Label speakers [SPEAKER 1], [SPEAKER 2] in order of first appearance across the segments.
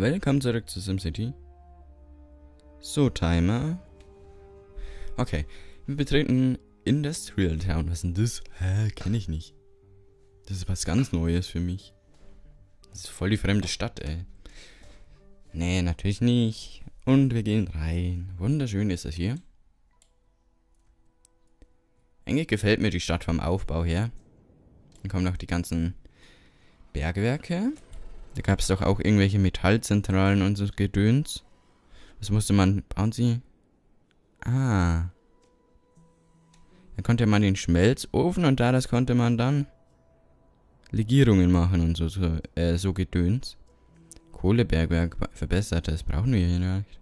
[SPEAKER 1] Willkommen zurück zu SimCity. So, Timer. Okay, wir betreten Industrial Town. Was ist denn das? Hä, kenne ich nicht. Das ist was ganz Neues für mich. Das ist voll die fremde Stadt, ey. Nee, natürlich nicht. Und wir gehen rein. Wunderschön ist es hier. Eigentlich gefällt mir die Stadt vom Aufbau her. Dann kommen noch die ganzen Bergwerke. Da gab es doch auch irgendwelche Metallzentralen und so Gedöns. Was musste man bauen sie? Ah. Da konnte man den Schmelzofen und da das konnte man dann Legierungen machen und so, so, äh, so Gedöns. Kohlebergwerk verbessert, das brauchen wir hier nicht.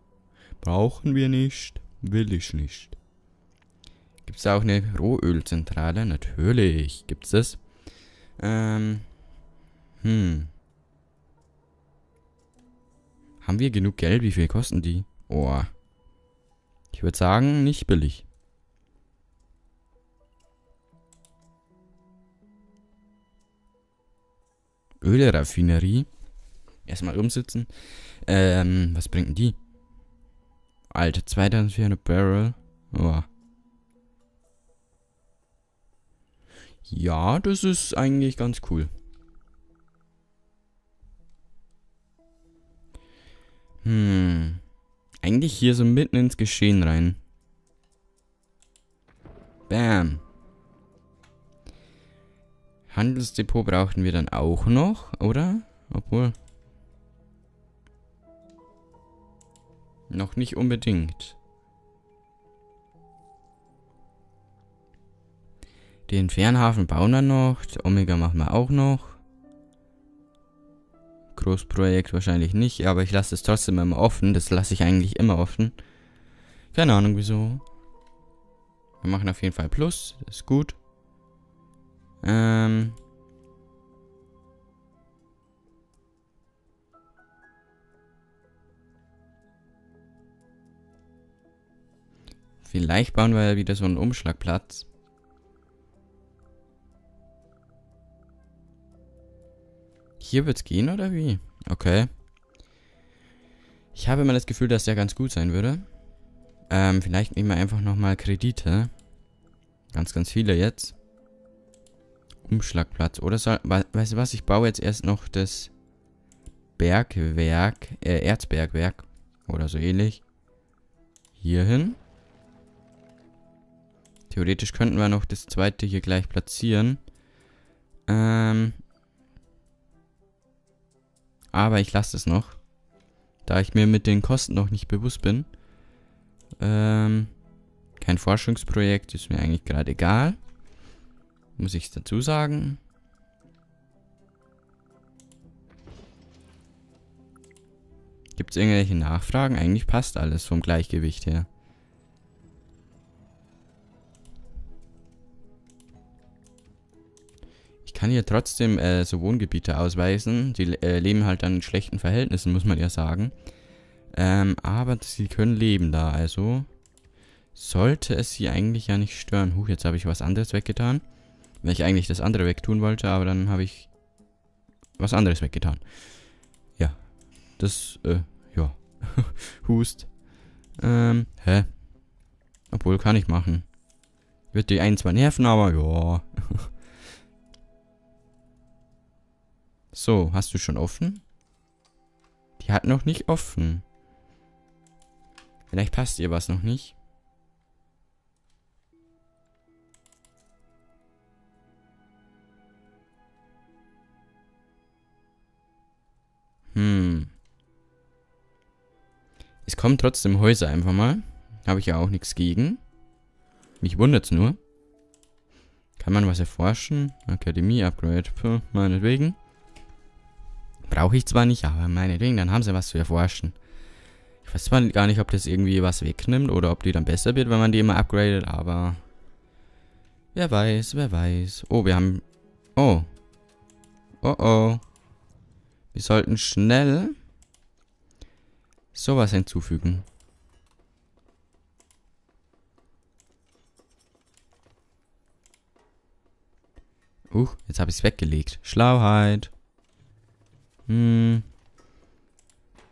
[SPEAKER 1] Brauchen wir nicht. Will ich nicht. Gibt es auch eine Rohölzentrale? Natürlich gibt's das. Ähm. Hm. Haben wir genug Geld? Wie viel kosten die? Oh. Ich würde sagen, nicht billig. Ölraffinerie. Erstmal umsitzen. Ähm, was bringt denn die? Alter, 2400 Barrel. Oh. Ja, das ist eigentlich ganz cool. Hm. Eigentlich hier so mitten ins Geschehen rein. Bam. Handelsdepot brauchten wir dann auch noch, oder? Obwohl. Noch nicht unbedingt. Den Fernhafen bauen wir noch. Omega machen wir auch noch. Großprojekt wahrscheinlich nicht, aber ich lasse es trotzdem immer offen. Das lasse ich eigentlich immer offen. Keine Ahnung wieso. Wir machen auf jeden Fall Plus. Das ist gut. Ähm. Vielleicht bauen wir ja wieder so einen Umschlagplatz. Hier wird's gehen, oder wie? Okay. Ich habe immer das Gefühl, dass der ganz gut sein würde. Ähm, vielleicht nehmen wir einfach nochmal Kredite. Ganz, ganz viele jetzt. Umschlagplatz. Oder soll, weißt du was? Ich baue jetzt erst noch das Bergwerk, äh, Erzbergwerk. Oder so ähnlich. Hier hin. Theoretisch könnten wir noch das zweite hier gleich platzieren. Ähm, aber ich lasse es noch. Da ich mir mit den Kosten noch nicht bewusst bin. Ähm, kein Forschungsprojekt, ist mir eigentlich gerade egal. Muss ich dazu sagen. Gibt es irgendwelche Nachfragen? Eigentlich passt alles vom Gleichgewicht her. Kann hier trotzdem äh, so Wohngebiete ausweisen. Die äh, leben halt dann in schlechten Verhältnissen, muss man ja sagen. Ähm, aber sie können leben da, also sollte es sie eigentlich ja nicht stören. Huch, jetzt habe ich was anderes weggetan. Weil ich eigentlich das andere wegtun wollte, aber dann habe ich was anderes weggetan. Ja, das, äh, ja. Hust. Ähm, hä? Obwohl, kann ich machen. Wird die einen zwar nerven, aber ja. So, hast du schon offen? Die hat noch nicht offen. Vielleicht passt ihr was noch nicht. Hm. Es kommen trotzdem Häuser einfach mal. Habe ich ja auch nichts gegen. Mich wundert's nur. Kann man was erforschen? Akademie, Upgrade, Puh, meinetwegen. Brauche ich zwar nicht, aber meinetwegen, dann haben sie was zu erforschen. Ich weiß zwar gar nicht, ob das irgendwie was wegnimmt oder ob die dann besser wird, wenn man die immer upgradet, aber... Wer weiß, wer weiß. Oh, wir haben... Oh. Oh, oh. Wir sollten schnell sowas hinzufügen. Uh, jetzt habe ich es weggelegt. Schlauheit. Hm.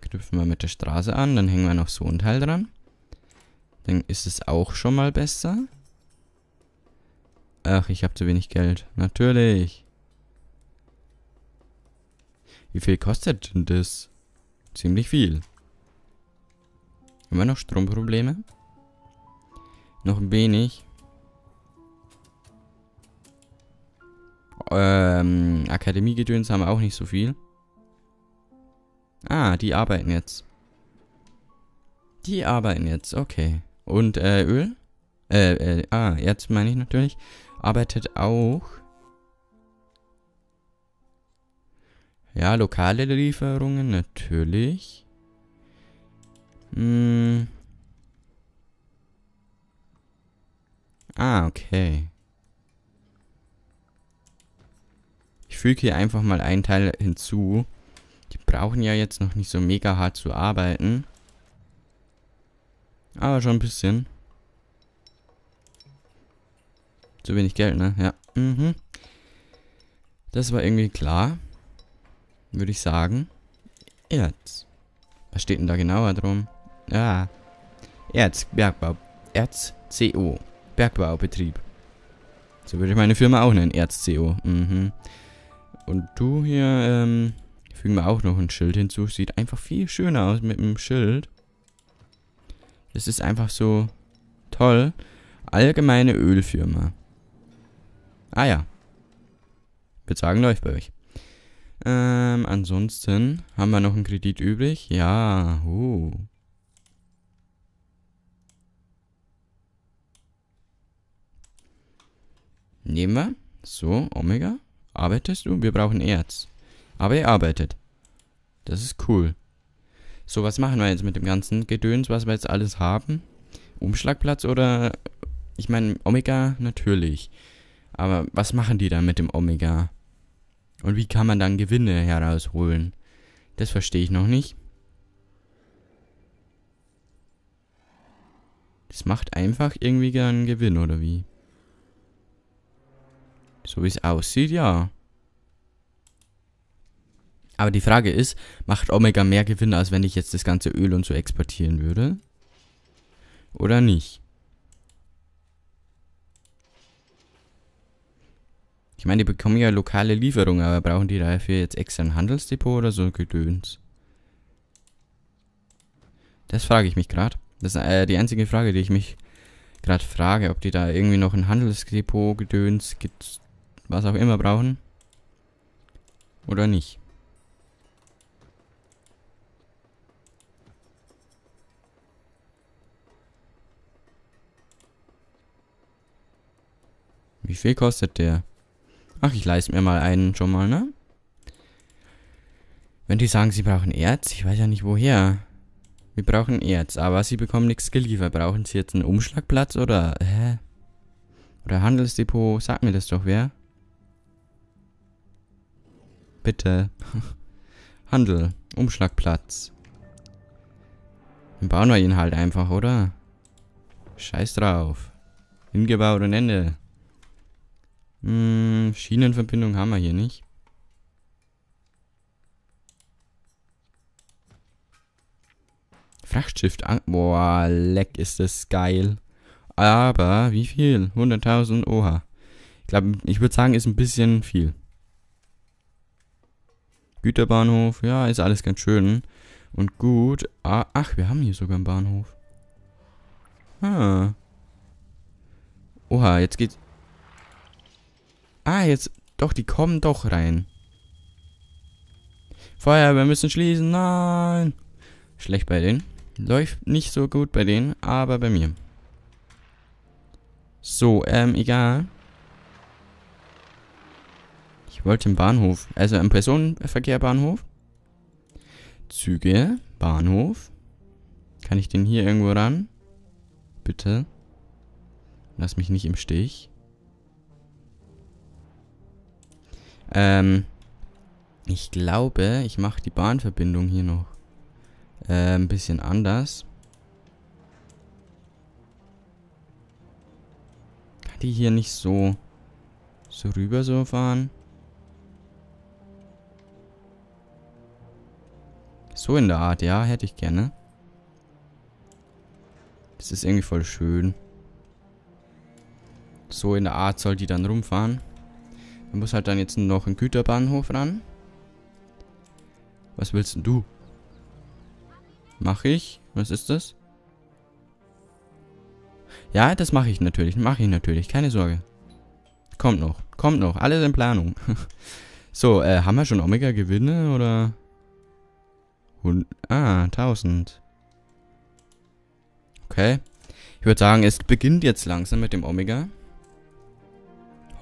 [SPEAKER 1] knüpfen wir mit der Straße an. Dann hängen wir noch so ein Teil dran. Dann ist es auch schon mal besser. Ach, ich habe zu wenig Geld. Natürlich. Wie viel kostet denn das? Ziemlich viel. Haben wir noch Stromprobleme? Noch ein wenig. Ähm, Akademiegedöns haben wir auch nicht so viel. Ah, die arbeiten jetzt. Die arbeiten jetzt, okay. Und äh, Öl? Äh, äh, ah, jetzt meine ich natürlich. Arbeitet auch. Ja, lokale Lieferungen natürlich. Hm. Ah, okay. Ich füge hier einfach mal einen Teil hinzu. Die brauchen ja jetzt noch nicht so mega hart zu arbeiten. Aber schon ein bisschen. Zu wenig Geld, ne? Ja. Mhm. Das war irgendwie klar. Würde ich sagen. Erz. Was steht denn da genauer drum? Ja. Erz, Bergbau. Erz, CO. Bergbaubetrieb. So würde ich meine Firma auch nennen. Erz, CO. Mhm. Und du hier, ähm, fügen wir auch noch ein Schild hinzu. Sieht einfach viel schöner aus mit dem Schild. Es ist einfach so toll. Allgemeine Ölfirma. Ah ja. Bezahlen läuft bei euch. Ähm, ansonsten haben wir noch einen Kredit übrig. Ja, uh. Nehmen wir. So, Omega. Arbeitest du? Wir brauchen Erz. Aber er arbeitet. Das ist cool. So, was machen wir jetzt mit dem ganzen Gedöns, was wir jetzt alles haben? Umschlagplatz oder... Ich meine, Omega natürlich. Aber was machen die dann mit dem Omega? Und wie kann man dann Gewinne herausholen? Das verstehe ich noch nicht. Das macht einfach irgendwie einen Gewinn, oder wie? So wie es aussieht, ja. Aber die Frage ist, macht Omega mehr Gewinn, als wenn ich jetzt das ganze Öl und so exportieren würde? Oder nicht? Ich meine, die bekommen ja lokale Lieferungen, aber brauchen die dafür jetzt extra ein Handelsdepot oder so Gedöns? Das frage ich mich gerade. Das ist äh, die einzige Frage, die ich mich gerade frage, ob die da irgendwie noch ein Handelsdepot, Gedöns, was auch immer brauchen. Oder nicht. Wie viel kostet der? Ach, ich leiste mir mal einen schon mal, ne? Wenn die sagen, sie brauchen Erz, ich weiß ja nicht woher. Wir brauchen Erz, aber sie bekommen nichts geliefert. Brauchen sie jetzt einen Umschlagplatz oder, hä? Oder Handelsdepot? Sag mir das doch, wer? Bitte. Handel. Umschlagplatz. Dann bauen wir ihn halt einfach, oder? Scheiß drauf. Hingebaut und Ende. Hm, Schienenverbindung haben wir hier nicht. Frachtschiff. Boah, leck, ist das geil. Aber, wie viel? 100.000? Oha. Ich glaube, ich würde sagen, ist ein bisschen viel. Güterbahnhof, ja, ist alles ganz schön. Und gut. Ah, ach, wir haben hier sogar einen Bahnhof. Ah. Oha, jetzt geht's. Ah, jetzt. Doch, die kommen doch rein. Feuer, wir müssen schließen. Nein. Schlecht bei denen. Läuft nicht so gut bei denen, aber bei mir. So, ähm, egal. Ich wollte einen Bahnhof. Also einen Personenverkehrbahnhof. Züge, Bahnhof. Kann ich den hier irgendwo ran? Bitte. Lass mich nicht im Stich. Ähm, ich glaube, ich mache die Bahnverbindung hier noch äh, ein bisschen anders. Kann die hier nicht so, so rüber so fahren? So in der Art, ja, hätte ich gerne. Das ist irgendwie voll schön. So in der Art soll die dann rumfahren. Man muss halt dann jetzt noch einen Güterbahnhof ran. Was willst denn du? Mach ich? Was ist das? Ja, das mache ich natürlich. Mache ich natürlich. Keine Sorge. Kommt noch. Kommt noch. Alles in Planung. so, äh, haben wir schon Omega-Gewinne oder? Hund ah, 1000. Okay. Ich würde sagen, es beginnt jetzt langsam mit dem Omega.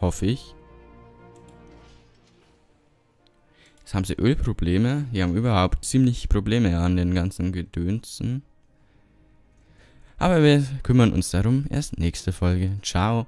[SPEAKER 1] Hoffe ich. Jetzt haben sie Ölprobleme. Die haben überhaupt ziemlich Probleme an den ganzen Gedönsen. Aber wir kümmern uns darum erst nächste Folge. Ciao.